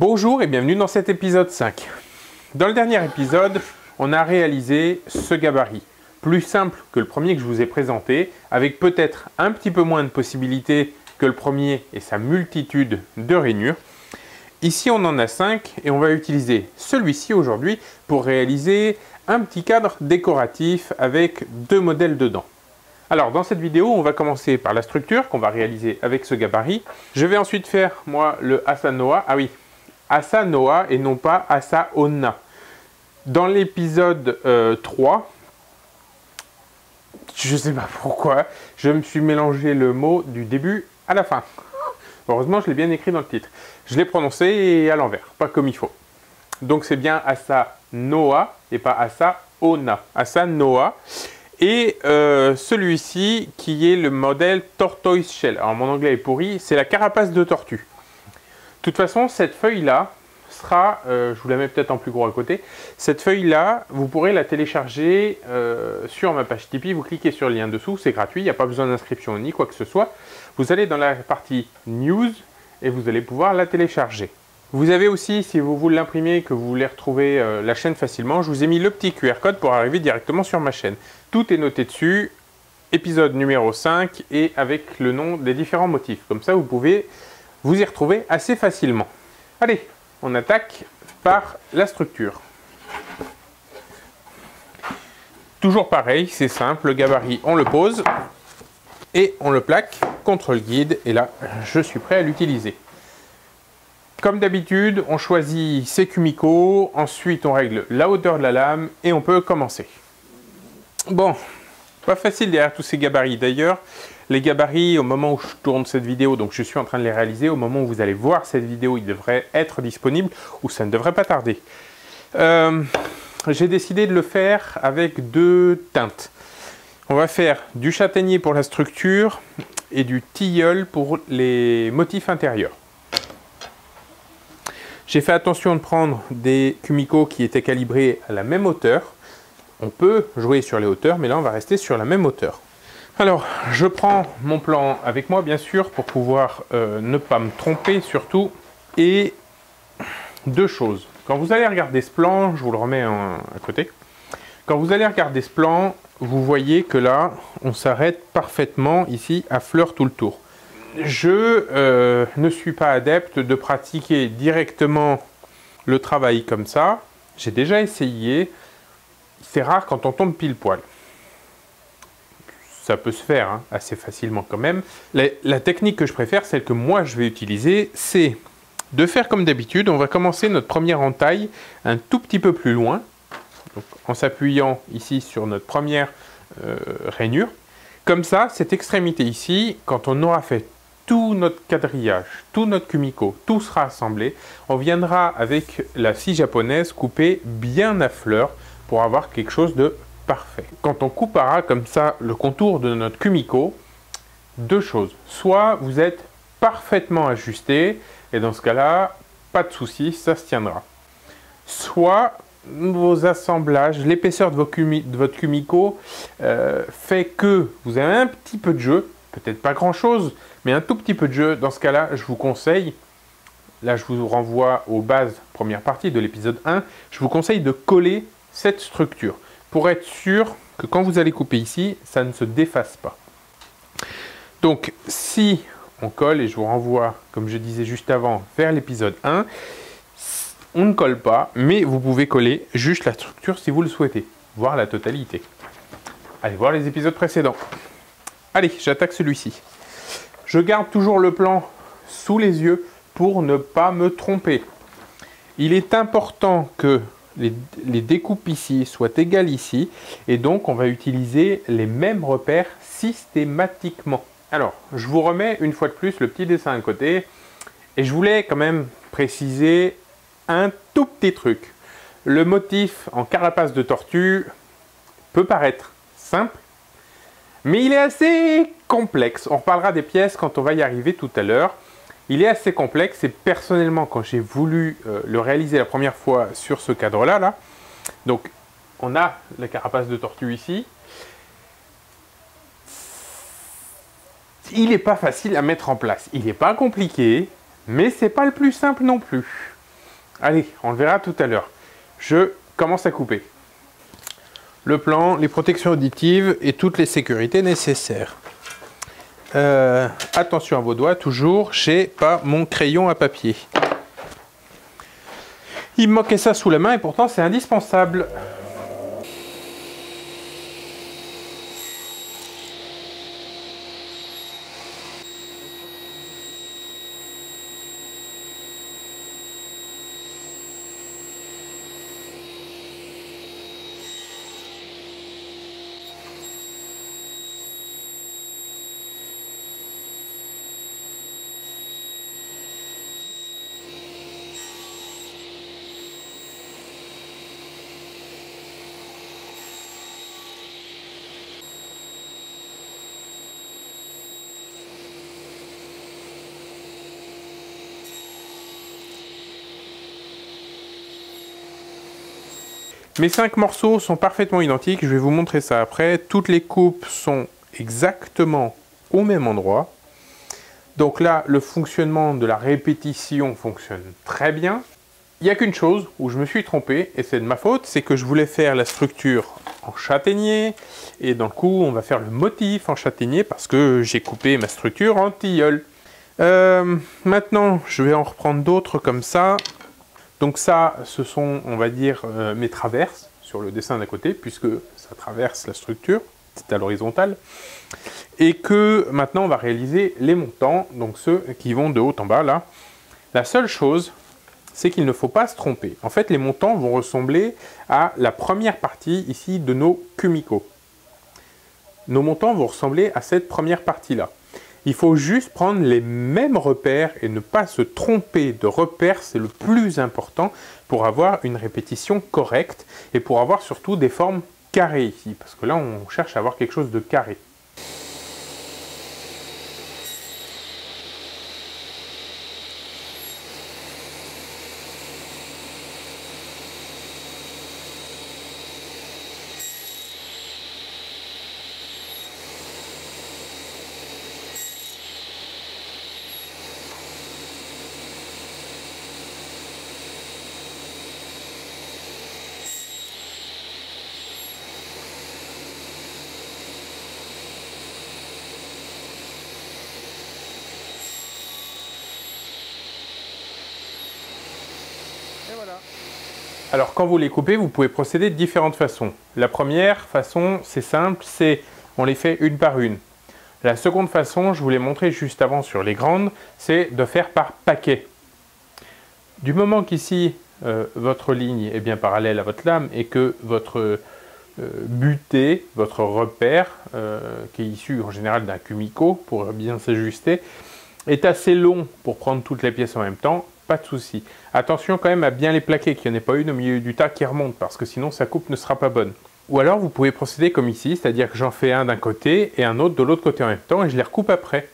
Bonjour et bienvenue dans cet épisode 5. Dans le dernier épisode, on a réalisé ce gabarit. Plus simple que le premier que je vous ai présenté, avec peut-être un petit peu moins de possibilités que le premier et sa multitude de rainures. Ici, on en a 5 et on va utiliser celui-ci aujourd'hui pour réaliser un petit cadre décoratif avec deux modèles dedans. Alors, dans cette vidéo, on va commencer par la structure qu'on va réaliser avec ce gabarit. Je vais ensuite faire, moi, le Asanoa. Ah oui, Asanoa et non pas Asaona. Dans l'épisode 3, euh, je ne sais pas pourquoi, je me suis mélangé le mot du début à la fin. Heureusement, je l'ai bien écrit dans le titre. Je l'ai prononcé à l'envers, pas comme il faut. Donc c'est bien Asanoa et pas Asaona. Asanoa. Et euh, celui-ci qui est le modèle Tortoise Shell. Alors mon anglais est pourri, c'est la carapace de tortue. De toute façon, cette feuille-là sera, euh, je vous la mets peut-être en plus gros à côté, cette feuille-là, vous pourrez la télécharger euh, sur ma page Tipeee. Vous cliquez sur le lien dessous, c'est gratuit, il n'y a pas besoin d'inscription ni quoi que ce soit. Vous allez dans la partie News et vous allez pouvoir la télécharger. Vous avez aussi, si vous voulez l'imprimer, que vous voulez retrouver euh, la chaîne facilement, je vous ai mis le petit QR code pour arriver directement sur ma chaîne. Tout est noté dessus, épisode numéro 5 et avec le nom des différents motifs. Comme ça, vous pouvez vous y retrouver assez facilement. Allez, on attaque par la structure. Toujours pareil, c'est simple, le gabarit, on le pose et on le plaque contre le guide. Et là, je suis prêt à l'utiliser. Comme d'habitude, on choisit ses cumicos, ensuite on règle la hauteur de la lame et on peut commencer. Bon, pas facile derrière tous ces gabarits. D'ailleurs, les gabarits, au moment où je tourne cette vidéo, donc je suis en train de les réaliser, au moment où vous allez voir cette vidéo, ils devraient être disponibles ou ça ne devrait pas tarder. Euh, j'ai décidé de le faire avec deux teintes. On va faire du châtaignier pour la structure et du tilleul pour les motifs intérieurs. J'ai fait attention de prendre des Kumiko qui étaient calibrés à la même hauteur. On peut jouer sur les hauteurs, mais là on va rester sur la même hauteur. Alors, je prends mon plan avec moi, bien sûr, pour pouvoir euh, ne pas me tromper surtout. Et deux choses. Quand vous allez regarder ce plan, je vous le remets à côté. Quand vous allez regarder ce plan, vous voyez que là, on s'arrête parfaitement ici à fleur tout le tour je euh, ne suis pas adepte de pratiquer directement le travail comme ça. J'ai déjà essayé. C'est rare quand on tombe pile poil. Ça peut se faire hein, assez facilement quand même. La, technique que je préfère, celle que moi je vais utiliser, c'est de faire comme d'habitude. On va commencer notre première entaille un tout petit peu plus loin. en s'appuyant ici sur notre première euh, rainure. Comme ça, cette extrémité ici, quand on aura fait tout notre quadrillage, tout notre kumiko, tout sera assemblé. On viendra avec la scie japonaise couper bien à fleur pour avoir quelque chose de parfait. Quand on coupera comme ça le contour de notre kumiko, deux choses. Soit vous êtes parfaitement ajusté et dans ce cas-là, pas de souci, ça se tiendra. Soit vos assemblages, l'épaisseur de, votre kumiko euh, fait que vous avez un petit peu de jeu, peut-être pas grand-chose, mais un tout petit peu de jeu. Dans ce cas-là, je vous conseille, là je vous renvoie aux bases, première partie de l'épisode 1, je vous conseille de coller cette structure pour être sûr que quand vous allez couper ici, ça ne se défasse pas. Donc si on colle, et je vous renvoie, comme je disais juste avant, vers l'épisode 1, on ne colle pas, mais vous pouvez coller juste la structure si vous le souhaitez, voire la totalité. Allez voir les épisodes précédents. Allez, j'attaque celui-ci. Je garde toujours le plan sous les yeux pour ne pas me tromper. Il est important que les, découpes ici soient égales ici et donc on va utiliser les mêmes repères systématiquement. Alors, je vous remets une fois de plus le petit dessin à côté et je voulais quand même préciser un tout petit truc. Le motif en carapace de tortue peut paraître simple, mais il est assez complexe. On reparlera des pièces quand on va y arriver tout à l'heure. Il est assez complexe et personnellement, quand j'ai voulu euh, le réaliser la première fois sur ce cadre-là, là, donc on a la carapace de tortue ici. Il n'est pas facile à mettre en place. Il n'est pas compliqué, mais c'est pas le plus simple non plus. Allez, on le verra tout à l'heure. Je commence à couper. Le plan, les protections auditives et toutes les sécurités nécessaires. Euh, attention à vos doigts, toujours, j'ai pas mon crayon à papier. Il me manquait ça sous la main et pourtant c'est indispensable. Mes cinq morceaux sont parfaitement identiques, je vais vous montrer ça après. Toutes les coupes sont exactement au même endroit. Donc là, le fonctionnement de la répétition fonctionne très bien. Il n'y a qu'une chose où je me suis trompé, et c'est de ma faute, c'est que je voulais faire la structure en châtaignier, et dans le coup, on va faire le motif en châtaignier parce que j'ai coupé ma structure en tilleul. Euh, maintenant, je vais en reprendre d'autres comme ça. Donc ça, ce sont, on va dire, euh, mes traverses sur le dessin d'à côté, puisque ça traverse la structure, c'est à l'horizontale. Et que maintenant, on va réaliser les montants, donc ceux qui vont de haut en bas, là. La seule chose, c'est qu'il ne faut pas se tromper. En fait, les montants vont ressembler à la première partie, ici, de nos kumiko. Nos montants vont ressembler à cette première partie-là. Il faut juste prendre les mêmes repères et ne pas se tromper de repères, c'est le plus important pour avoir une répétition correcte et pour avoir surtout des formes carrées ici, parce que là on cherche à avoir quelque chose de carré. Alors quand vous les coupez, vous pouvez procéder de différentes façons. La première façon, c'est simple, c'est on les fait une par une. La seconde façon, je vous l'ai montré juste avant sur les grandes, c'est de faire par paquet. Du moment qu'ici, euh, votre ligne est bien parallèle à votre lame et que votre euh, butée, votre repère, euh, qui est issu en général d'un kumiko pour bien s'ajuster, est assez long pour prendre toutes les pièces en même temps, de souci. Attention quand même à bien les plaquer, qu'il n'y en ait pas une au milieu du tas qui remonte, parce que sinon sa coupe ne sera pas bonne. Ou alors vous pouvez procéder comme ici, c'est-à-dire que j'en fais un d'un côté et un autre de l'autre côté en même temps, et je les recoupe après.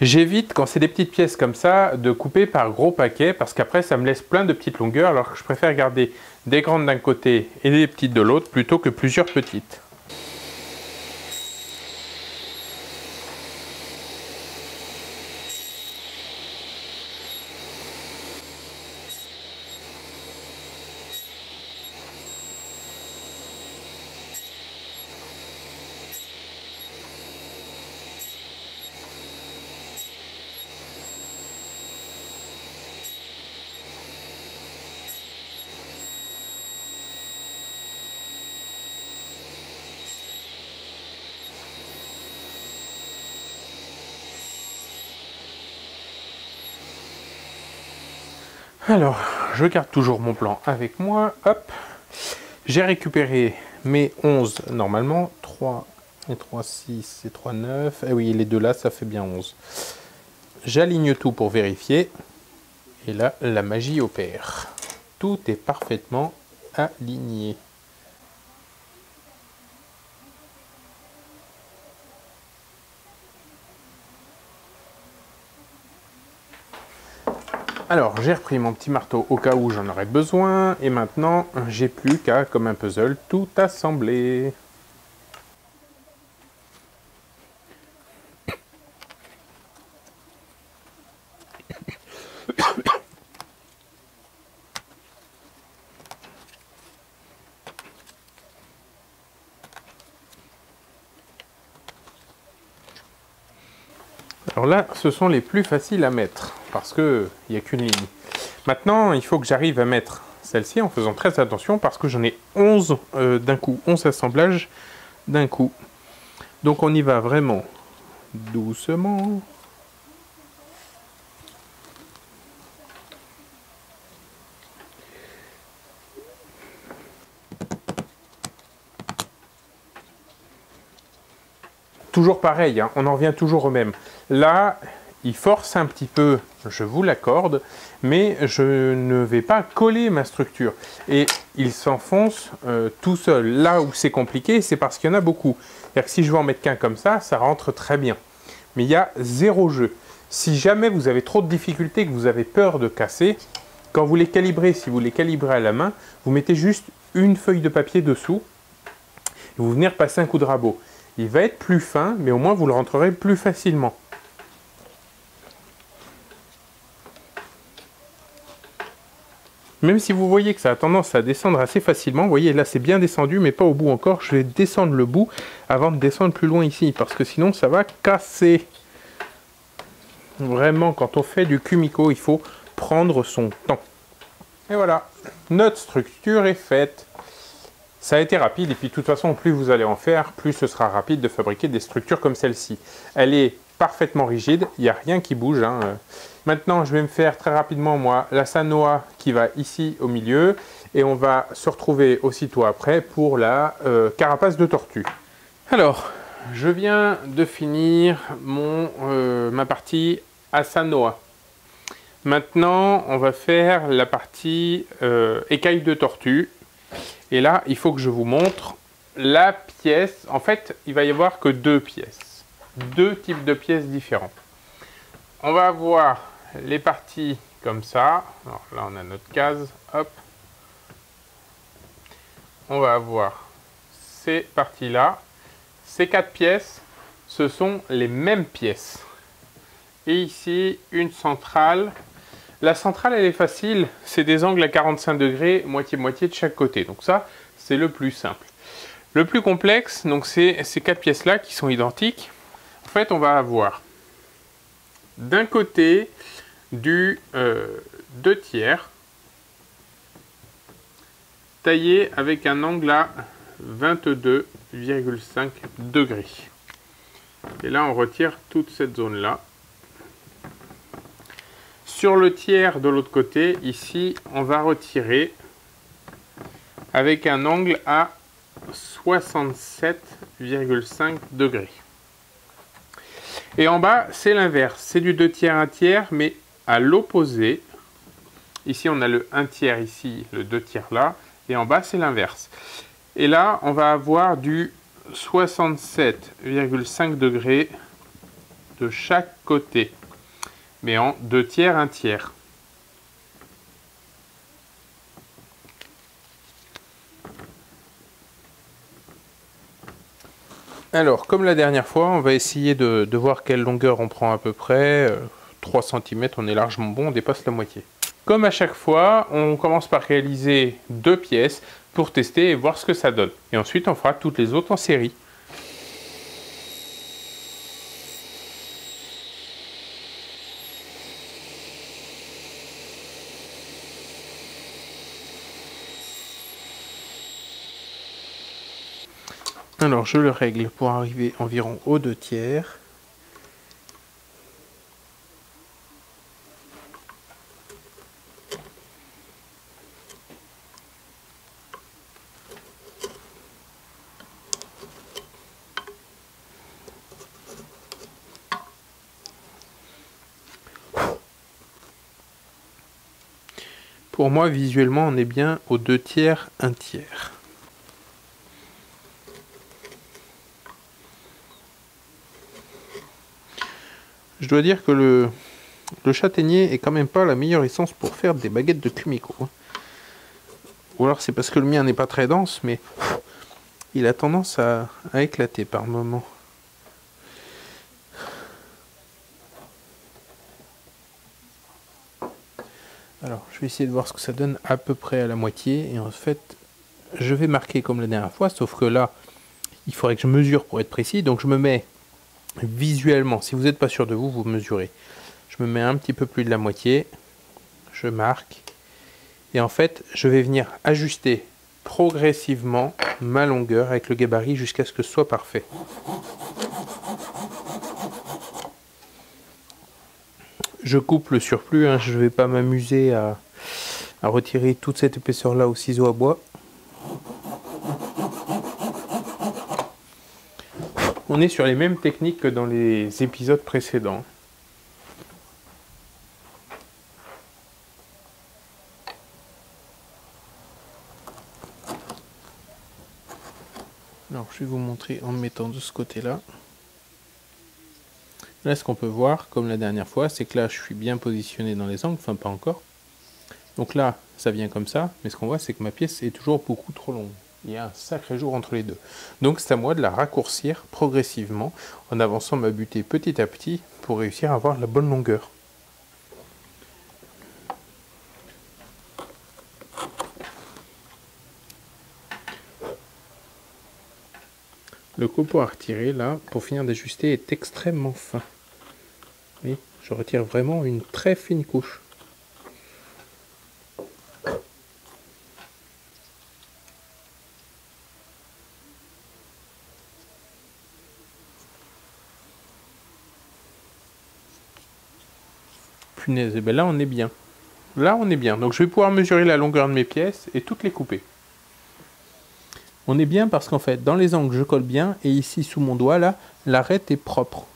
J'évite, quand c'est des petites pièces comme ça, de couper par gros paquets, parce qu'après ça me laisse plein de petites longueurs, alors que je préfère garder des grandes d'un côté et des petites de l'autre, plutôt que plusieurs petites. Alors, je garde toujours mon plan avec moi. Hop. J'ai récupéré mes 11 normalement. 3 et 3, 6 et 3, 9. Et oui, les deux là, ça fait bien 11. J'aligne tout pour vérifier. Et là, la magie opère. Tout est parfaitement aligné. Alors, j'ai repris mon petit marteau au cas où j'en aurais besoin, et maintenant, j'ai plus qu'à, comme un puzzle, tout assembler. Alors là, ce sont les plus faciles à mettre parce qu'il n'y a qu'une ligne. Maintenant, il faut que j'arrive à mettre celle-ci en faisant très attention parce que j'en ai 11 euh, d'un coup, 11 assemblages d'un coup. Donc on y va vraiment doucement. Toujours pareil, hein, on en revient toujours au même. Là, il force un petit peu, je vous l'accorde, mais je ne vais pas coller ma structure. Et il s'enfonce euh, tout seul. Là où c'est compliqué, c'est parce qu'il y en a beaucoup. C'est-à-dire que si je veux en mettre qu'un comme ça, ça rentre très bien. Mais il y a zéro jeu. Si jamais vous avez trop de difficultés, que vous avez peur de casser, quand vous les calibrez, si vous les calibrez à la main, vous mettez juste une feuille de papier dessous et vous venez repasser un coup de rabot. Il va être plus fin, mais au moins vous le rentrerez plus facilement. Même si vous voyez que ça a tendance à descendre assez facilement, vous voyez là c'est bien descendu mais pas au bout encore, je vais descendre le bout avant de descendre plus loin ici parce que sinon ça va casser. Vraiment quand on fait du Kumiko il faut prendre son temps. Et voilà, notre structure est faite. Ça a été rapide et puis de toute façon, plus vous allez en faire, plus ce sera rapide de fabriquer des structures comme celle-ci. Elle est parfaitement rigide, il n'y a rien qui bouge. Hein. Maintenant, je vais me faire très rapidement, moi, la Sanoa qui va ici au milieu. Et on va se retrouver aussitôt après pour la euh, carapace de tortue. Alors, je viens de finir mon, euh, ma partie Asanoa. Maintenant, on va faire la partie euh, écaille de tortue. Et là, il faut que je vous montre la pièce. En fait, il va y avoir que deux pièces. Deux types de pièces différents. On va avoir les parties comme ça. Là, on a notre case. Hop. On va avoir ces parties-là. Ces quatre pièces, ce sont les mêmes pièces. Et ici, une centrale la centrale, elle est facile. C'est des angles à 45 degrés, moitié-moitié de chaque côté. Donc ça, c'est le plus simple. Le plus complexe, donc c'est ces quatre pièces-là qui sont identiques. Fait, on va avoir d'un côté du 2 euh, tiers taillé avec un angle à 22,5 degrés. Et là, on retire toute cette zone-là. Sur le tiers de l'autre côté, ici, on va retirer avec un angle à 67,5 degrés. Et en bas, c'est l'inverse. C'est du 2 tiers, 1 tiers, mais à l'opposé. Ici, on a le 1 tiers ici, le 2 tiers là. Et en bas, c'est l'inverse. Et là, on va avoir du 67,5 degrés de chaque côté mais en deux tiers, un tiers. Alors, comme la dernière fois, on va essayer de, voir quelle longueur on prend à peu près. 3 euh, cm, on est largement bon, on dépasse la moitié. Comme à chaque fois, on commence par réaliser deux pièces pour tester et voir ce que ça donne. Et ensuite, on fera toutes les autres en série. Alors je le règle pour arriver environ aux deux tiers. Pour moi, visuellement, on est bien aux deux tiers, un tiers. Je dois dire que le, châtaignier est quand même pas la meilleure essence pour faire des baguettes de Kumiko. Hein. Ou alors c'est parce que le mien n'est pas très dense, mais il a tendance à, éclater par moments. Alors, je vais essayer de voir ce que ça donne à peu près à la moitié. Et en fait, je vais marquer comme la dernière fois, sauf que là, il faudrait que je mesure pour être précis. Donc, je me mets visuellement, si vous n'êtes pas sûr de vous, vous mesurez. Je me mets un petit peu plus de la moitié, je marque, et en fait, je vais venir ajuster progressivement ma longueur avec le gabarit jusqu'à ce que ce soit parfait. Je coupe le surplus, hein, je ne vais pas m'amuser à, à retirer toute cette épaisseur là au ciseau à bois. On est sur les mêmes techniques que dans les épisodes précédents. Alors je vais vous montrer en me mettant de ce côté-là. Là, ce qu'on peut voir, comme la dernière fois, c'est que là, je suis bien positionné dans les angles, enfin pas encore. Donc là, ça vient comme ça, mais ce qu'on voit, c'est que ma pièce est toujours beaucoup trop longue. Il y a un sacré jour entre les deux. Donc c'est à moi de la raccourcir progressivement en avançant ma butée petit à petit pour réussir à avoir la bonne longueur. Le copeau à retirer là, pour finir d'ajuster, est extrêmement fin. Oui, je retire vraiment une très fine couche. Punaise, et bien là on est bien. Là on est bien. Donc je vais pouvoir mesurer la longueur de mes pièces et toutes les couper. On est bien parce qu'en fait, dans les angles, je colle bien. Et ici, sous mon doigt, là, l'arête est propre.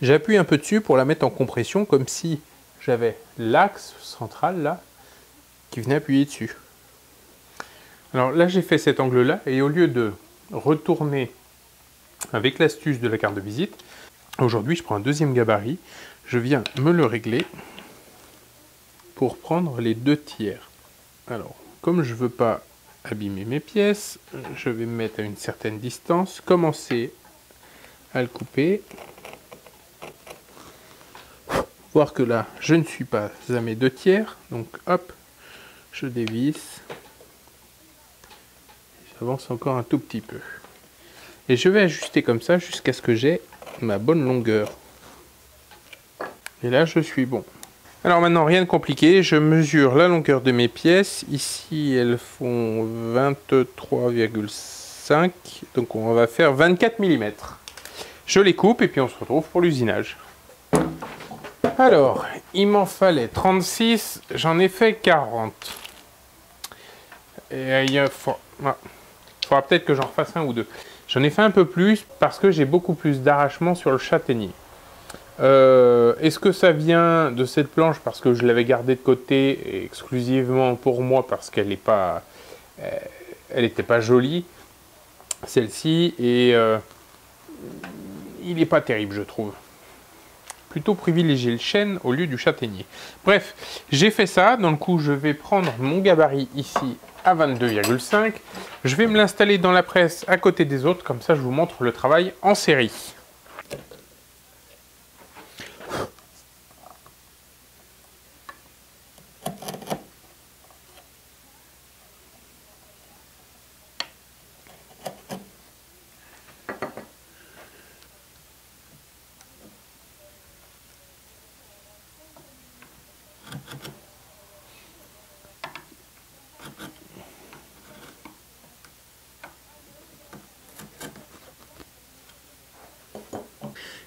J'appuie un peu dessus pour la mettre en compression, comme si j'avais l'axe central, là, qui venait appuyer dessus. Alors là, j'ai fait cet angle-là. Et au lieu de retourner avec l'astuce de la carte de visite, aujourd'hui, je prends un deuxième gabarit. Je viens me le régler pour prendre les deux tiers. Alors, comme je veux pas abîmer mes pièces. Je vais me mettre à une certaine distance, commencer à le couper. Voir que là, je ne suis pas à mes deux tiers. Donc hop, je dévisse. J'avance encore un tout petit peu. Et je vais ajuster comme ça jusqu'à ce que j'ai ma bonne longueur. Et là, je suis bon. Alors maintenant, rien de compliqué, je mesure la longueur de mes pièces. Ici, elles font 23,5, donc on va faire 24 mm. Je les coupe et puis on se retrouve pour l'usinage. Alors, il m'en fallait 36, j'en ai fait 40. Et il faudra, faudra peut-être que j'en refasse un ou deux. J'en ai fait un peu plus parce que j'ai beaucoup plus d'arrachement sur le châtaignier. Euh, est-ce que ça vient de cette planche parce que je l'avais gardée de côté exclusivement pour moi parce qu'elle n'est pas, euh, elle n'était pas jolie celle-ci et euh, il n'est pas terrible je trouve. Plutôt privilégier le chêne au lieu du châtaignier. Bref, j'ai fait ça. Dans le coup, je vais prendre mon gabarit ici à 22,5. Je vais me l'installer dans la presse à côté des autres. Comme ça, je vous montre le travail en série.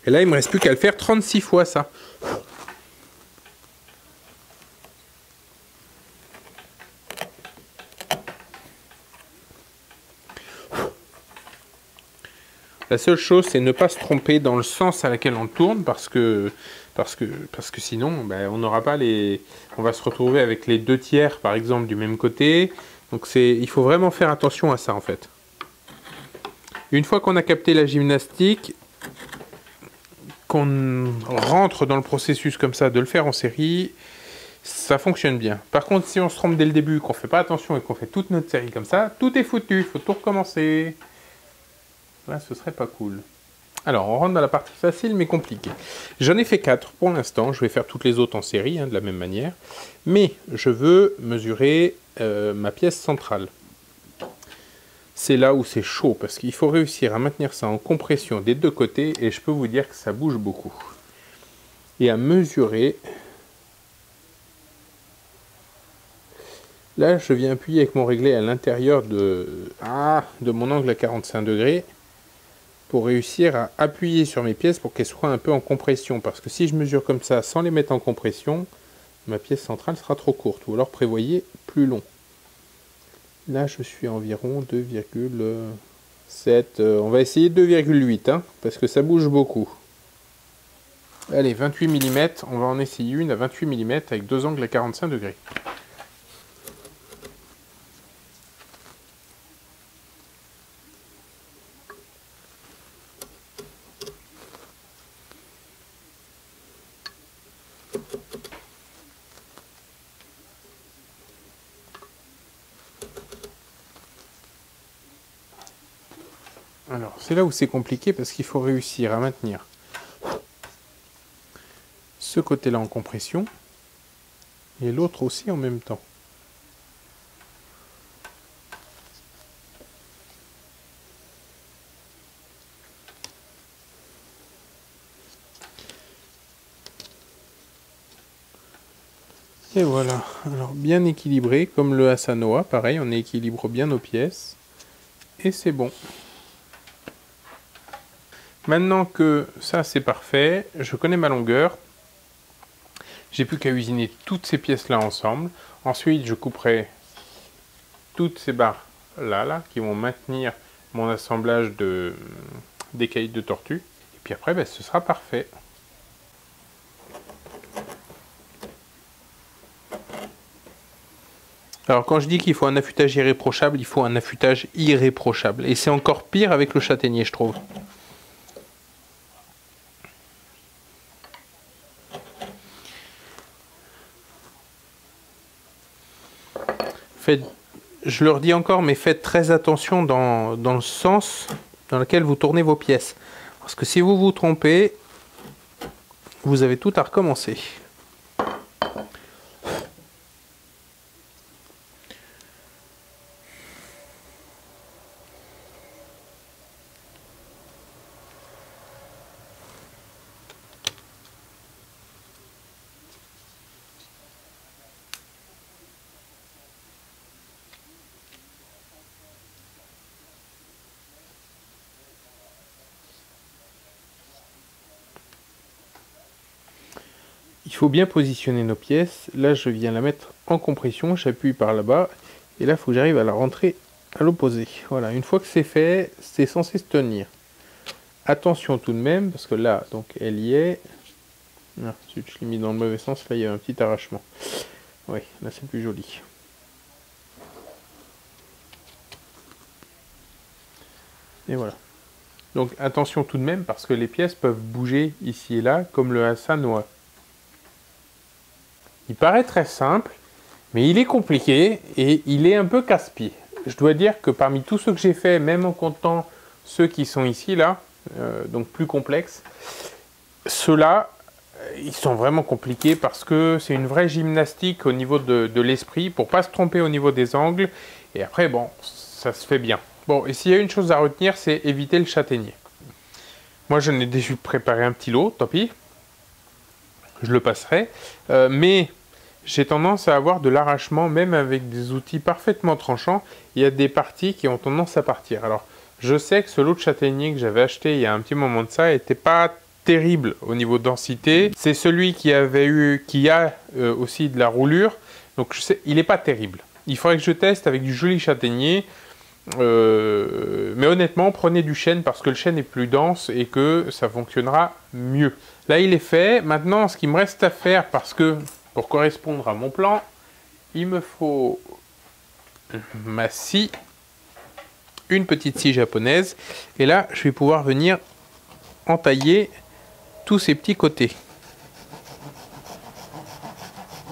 Et là, il me reste plus qu'à le faire 36 fois ça. La seule chose, c'est ne pas se tromper dans le sens à laquelle on tourne, parce que, sinon, ben, on n'aura pas les... On va se retrouver avec les deux tiers, par exemple, du même côté. Donc il faut vraiment faire attention à ça, en fait. Une fois qu'on a capté la gymnastique, qu'on rentre dans le processus comme ça, de le faire en série, ça fonctionne bien. Par contre, si on se trompe dès le début, qu'on fait pas attention et qu'on fait toute notre série comme ça, tout est foutu, il faut tout recommencer. Là, ce serait pas cool. Alors, on rentre dans la partie facile mais compliquée. J'en ai fait 4 pour l'instant, je vais faire toutes les autres en série, hein, de la même manière. Mais je veux mesurer euh, ma pièce centrale. C'est là où c'est chaud, parce qu'il faut réussir à maintenir ça en compression des deux côtés, et je peux vous dire que ça bouge beaucoup. Et à mesurer, là je viens appuyer avec mon réglé à l'intérieur de, ah, de mon angle à 45 degrés, pour réussir à appuyer sur mes pièces pour qu'elles soient un peu en compression, parce que si je mesure comme ça sans les mettre en compression, ma pièce centrale sera trop courte, ou alors prévoyez plus long. Là, je suis environ 2,7. Euh, on va essayer 2,8, hein, parce que ça bouge beaucoup. Allez, 28 mm, on va en essayer une à 28 mm avec deux angles à 45 degrés. Alors, c'est là où c'est compliqué parce qu'il faut réussir à maintenir ce côté-là en compression et l'autre aussi en même temps. Et voilà, alors bien équilibré, comme le Asanoa, pareil, on équilibre bien nos pièces, et c'est bon. Maintenant que ça c'est parfait, je connais ma longueur. J'ai plus qu'à usiner toutes ces pièces-là ensemble. Ensuite, je couperai toutes ces barres là, là, qui vont maintenir mon assemblage de d'écailles de tortue. Et puis après, ben, ce sera parfait. Alors quand je dis qu'il faut un affûtage irréprochable, il faut un affûtage irréprochable. Et c'est encore pire avec le châtaignier, je trouve. Je leur dis encore, mais faites très attention dans, dans le sens dans lequel vous tournez vos pièces. Parce que si vous vous trompez, vous avez tout à recommencer. Faut bien positionner nos pièces. Là, je viens la mettre en compression, j'appuie par là-bas, et là, il faut que j'arrive à la rentrer à l'opposé. Voilà, une fois que c'est fait, c'est censé se tenir. Attention tout de même, parce que là, donc, elle y est. Ah, je l'ai mis dans le mauvais sens, là, il y a un petit arrachement. Oui, là, c'est plus joli. Et voilà. Donc attention tout de même parce que les pièces peuvent bouger ici et là comme le Hassanois. Il paraît très simple, mais il est compliqué et il est un peu casse-pied. Je dois dire que parmi tous ceux que j'ai fait, même en comptant ceux qui sont ici, là, euh, donc plus complexes, ceux-là, euh, ils sont vraiment compliqués parce que c'est une vraie gymnastique au niveau de, l'esprit pour pas se tromper au niveau des angles. Et après, bon, ça se fait bien. Bon, et s'il y a une chose à retenir, c'est éviter le châtaignier. Moi, je n'ai déjà préparé un petit lot, tant pis. Je le passerai. Euh, mais j'ai tendance à avoir de l'arrachement, même avec des outils parfaitement tranchants. Il y a des parties qui ont tendance à partir. Alors, je sais que ce lot de châtaignier que j'avais acheté il y a un petit moment de ça n'était pas terrible au niveau densité. C'est celui qui avait eu, qui a euh, aussi de la roulure. Donc, je sais, il n'est pas terrible. Il faudrait que je teste avec du joli châtaignier. Euh, mais honnêtement, prenez du chêne parce que le chêne est plus dense et que ça fonctionnera mieux. Là, il est fait. Maintenant, ce qu'il me reste à faire, parce que pour correspondre à mon plan, il me faut ma scie, une petite scie japonaise, et là je vais pouvoir venir entailler tous ces petits côtés.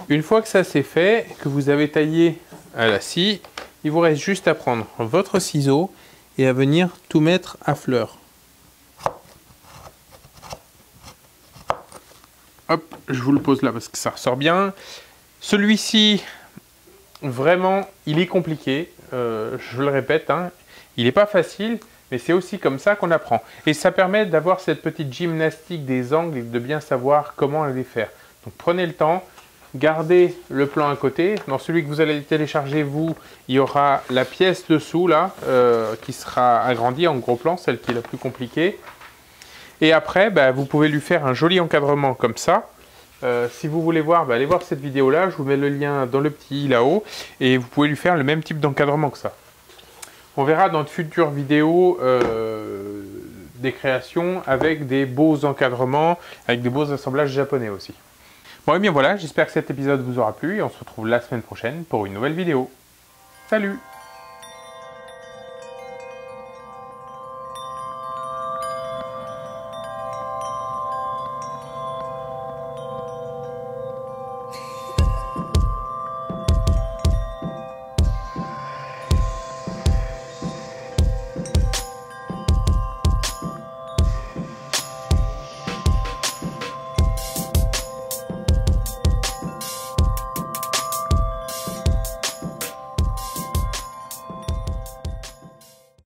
Une fois que ça c'est fait, que vous avez taillé à la scie, il vous reste juste à prendre votre ciseau et à venir tout mettre à fleur. Hop, je vous le pose là parce que ça ressort bien. Celui-ci, vraiment, il est compliqué. Euh, je le répète, hein. Il n'est pas facile, mais c'est aussi comme ça qu'on apprend. Et ça permet d'avoir cette petite gymnastique des angles et de bien savoir comment les faire. Donc prenez le temps, gardez le plan à côté. Dans celui que vous allez télécharger, vous, il y aura la pièce dessous, là, euh, qui sera agrandie en gros plan, celle qui est la plus compliquée. Et après, bah, vous pouvez lui faire un joli encadrement comme ça. Euh, si vous voulez voir, bah, allez voir cette vidéo-là. Je vous mets le lien dans le petit là-haut. Et vous pouvez lui faire le même type d'encadrement que ça. On verra dans de futures vidéos euh, des créations avec des beaux encadrements, avec des beaux assemblages japonais aussi. Bon et bien voilà, j'espère que cet épisode vous aura plu et on se retrouve la semaine prochaine pour une nouvelle vidéo. Salut